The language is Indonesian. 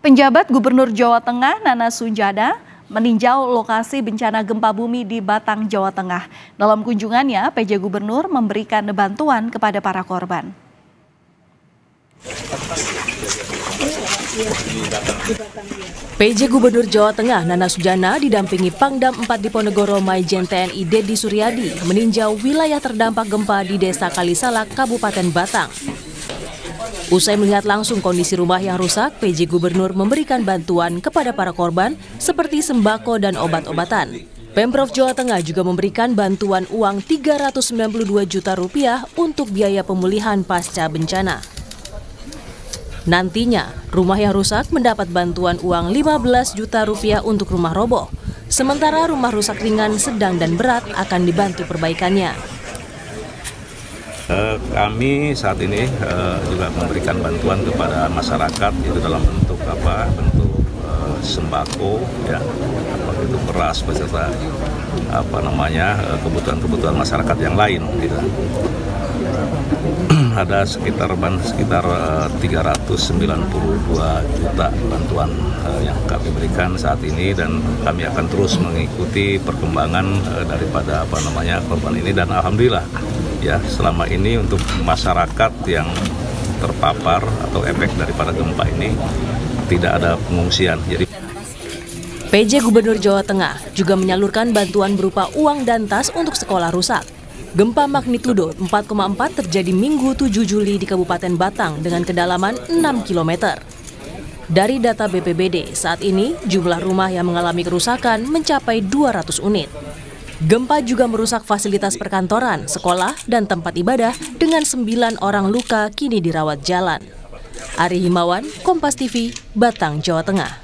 Penjabat Gubernur Jawa Tengah Nana Sunjana meninjau lokasi bencana gempa bumi di Batang, Jawa Tengah. Dalam kunjungannya, PJ Gubernur memberikan bantuan kepada para korban. PJ Gubernur Jawa Tengah Nana Sujana didampingi Pangdam 4 Diponegoro Maijen TNI Dedi Suryadi meninjau wilayah terdampak gempa di Desa Kalisalak, Kabupaten Batang. Usai melihat langsung kondisi rumah yang rusak, PJ Gubernur memberikan bantuan kepada para korban seperti sembako dan obat-obatan. Pemprov Jawa Tengah juga memberikan bantuan uang 392 juta rupiah untuk biaya pemulihan pasca bencana. Nantinya, rumah yang rusak mendapat bantuan uang 15 juta rupiah untuk rumah roboh. Sementara rumah rusak ringan, sedang, dan berat akan dibantu perbaikannya. Eh, kami saat ini uh, juga memberikan bantuan kepada masyarakat itu dalam bentuk apa? Bentuk uh, sembako ya. Apa itu beras beserta apa namanya kebutuhan-kebutuhan masyarakat yang lain gitu. ada sekitar sekitar 392 juta bantuan yang kami berikan saat ini dan kami akan terus mengikuti perkembangan daripada apa namanya korban ini. Dan alhamdulillah ya selama ini untuk masyarakat yang terpapar atau efek daripada gempa ini tidak ada pengungsian. Jadi PJ Gubernur Jawa Tengah juga menyalurkan bantuan berupa uang dan tas untuk sekolah rusak. Gempa magnitudo 4,4 terjadi Minggu 7 Juli di Kabupaten Batang dengan kedalaman 6 km. Dari data BPBD, saat ini jumlah rumah yang mengalami kerusakan mencapai 200 unit. Gempa juga merusak fasilitas perkantoran, sekolah, dan tempat ibadah dengan sembilan orang luka kini dirawat jalan. Ari Himawan, Kompas TV, Batang, Jawa Tengah.